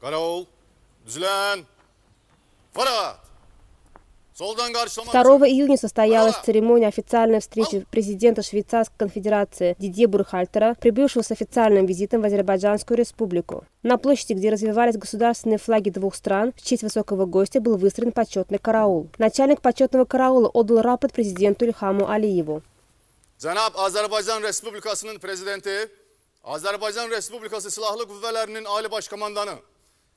Караул. Düzülen. Каршылама. 2 июня состоялась церемония официальной встречи президента Швейцарской конфедерации Дидье Бурхальтера, прибывшего с официальным визитом в Азербайджанскую республику. На площади, где развивались государственные флаги двух стран, в честь высокого гостя был выстроен почетный караул. Начальник почетного караула отдал рапорт президенту Ильхаму Алиеву. Cenab Azerbaycan Respublikası'nın prezidenti, Azerbaycan Respublikası Silahlı Kuvvetleri'nin Ali Başkomandanı,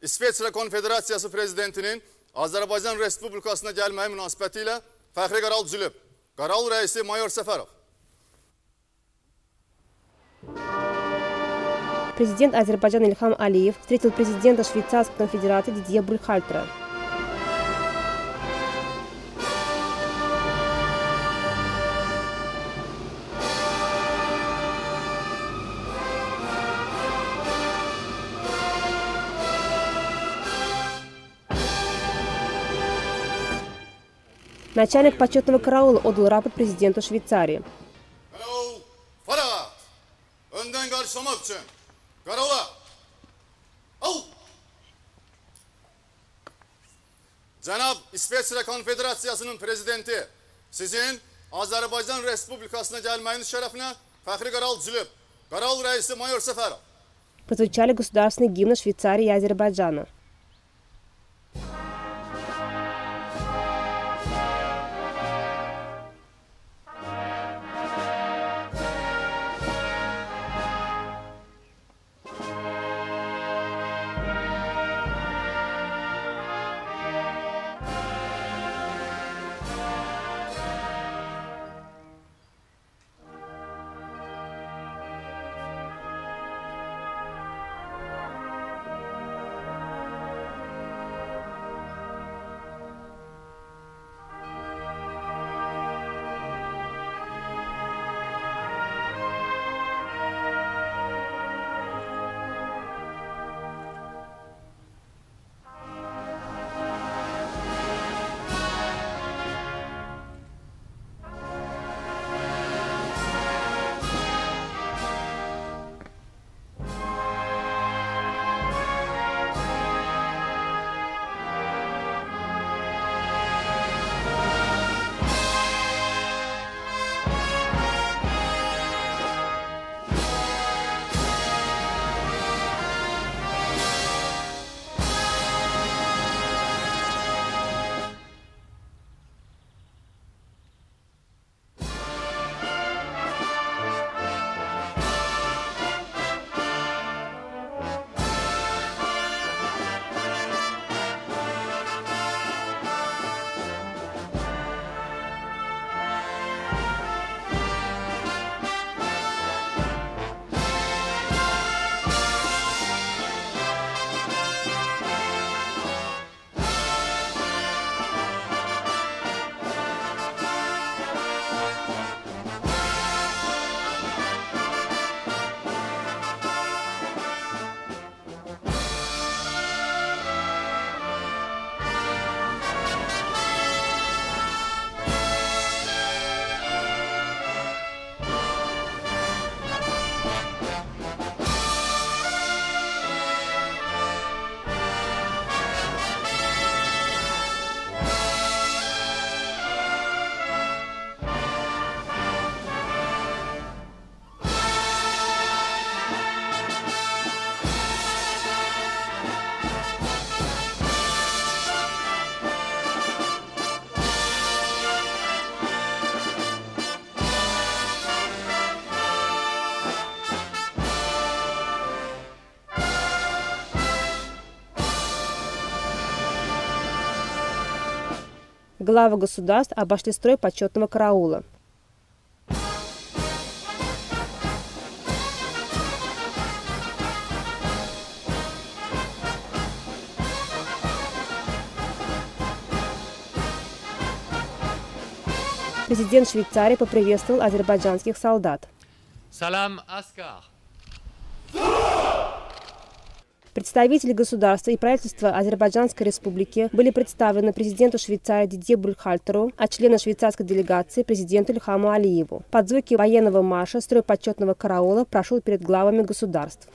İsveçre Konfederasyası prezidentinin Azerbaycan Respublikası'na gelməyi münasibətilə fəxri qaral düzülüb. Qaral rəisi Mayor Səfərov. Президент Азербайджана Ильхам Алиев встретил президента Швейцарской конфедерации Дидье Бурхальтера. Начальник почетного караула отдал рапорт президенту Швейцарии. Cenab İsveçre Konfederasyası'nın prezidenti sizin Azerbaycan Respublikası'na gelməyiniz şərəfinə fəxri qaral düzülüb. Qaral rəisi Mayor Səfərov. Прозвучали государственные гимны Швейцарии и Азербайджана. Главы государств обошли строй почетного караула. Президент Швейцарии поприветствовал азербайджанских солдат. Salam askar. Представители государства и правительства Азербайджанской республики были представлены президенту Швейцарии Дидье Бульхальтеру, а члену швейцарской делегации президенту Ильхаму Алиеву. Под звуки военного марша строй почетного караула прошел перед главами государств.